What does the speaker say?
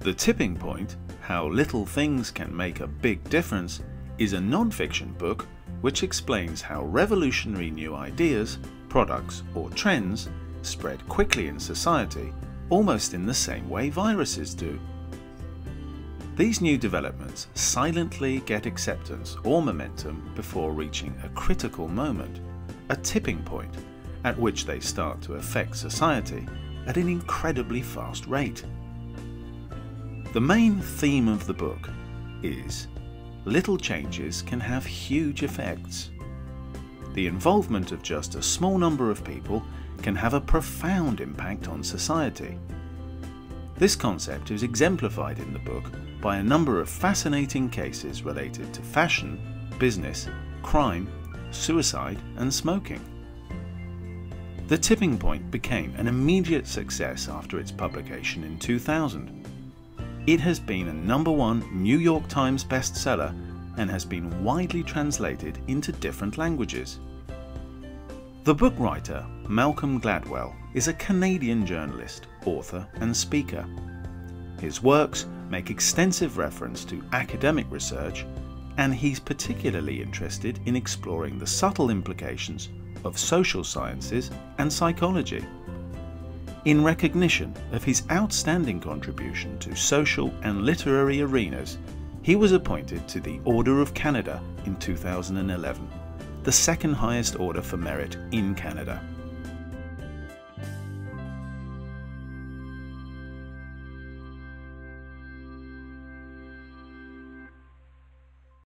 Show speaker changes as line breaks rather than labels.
The Tipping Point How Little Things Can Make a Big Difference is a non fiction book which explains how revolutionary new ideas, products, or trends spread quickly in society almost in the same way viruses do. These new developments silently get acceptance or momentum before reaching a critical moment, a tipping point, at which they start to affect society at an incredibly fast rate. The main theme of the book is little changes can have huge effects. The involvement of just a small number of people can have a profound impact on society. This concept is exemplified in the book by a number of fascinating cases related to fashion, business, crime, suicide, and smoking. The Tipping Point became an immediate success after its publication in 2000. It has been a number one New York Times bestseller and has been widely translated into different languages. The book writer, Malcolm Gladwell, is a Canadian journalist, author, and speaker. His works make extensive reference to academic research, and he's particularly interested in exploring the subtle implications of social sciences and psychology. In recognition of his outstanding contribution to social and literary arenas, he was appointed to the Order of Canada in 2011 the second highest order for merit in Canada.